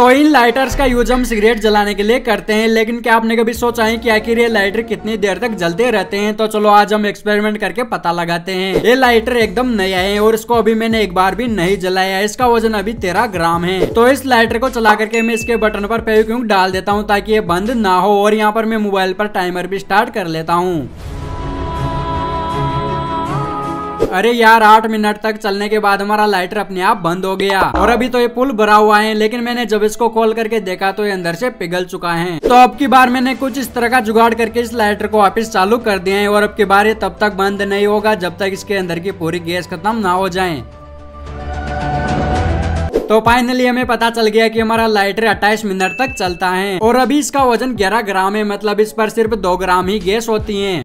तो इन लाइटर्स का यूज़ हम सिगरेट जलाने के लिए करते हैं, लेकिन क्या आपने कभी सोचा है कि आखिर ये लाइटर कितनी देर तक जलते रहते हैं? तो चलो आज हम एक्सपेरिमेंट करके पता लगाते हैं। ये लाइटर एकदम नया है और इसको अभी मैंने एक बार भी नहीं जलाया इसका वज़न अभी तेरह ग्राम है। तो इस लाइटर को चला करके मैं इसके बटन पर क्यों डाल देता हूँ ताकि ये बंद ना हो? और यहाँ पर मैं मोबाइल पर टाइमर भी स्टार्ट कर लेता हूँ। अरे यार, आठ मिनट तक चलने के बाद हमारा लाइटर अपने आप बंद हो गया। और अभी तो ये पुल भरा हुआ है, लेकिन मैंने जब इसको खोल करके देखा तो ये अंदर से पिघल चुका है। तो अब की बार मैंने कुछ इस तरह का जुगाड़ करके इस लाइटर को वापिस चालू कर दिया है, और अब की बार ये तब तक बंद नहीं होगा जब तक इसके अंदर की पूरी गैस खत्म ना हो जाए। तो फाइनली हमें पता चल गया कि हमारा लाइटर अट्ठाईस मिनट तक चलता है, और अभी इसका वज़न 11 ग्राम है मतलब इस पर सिर्फ़ दो ग्राम ही गैस होती है।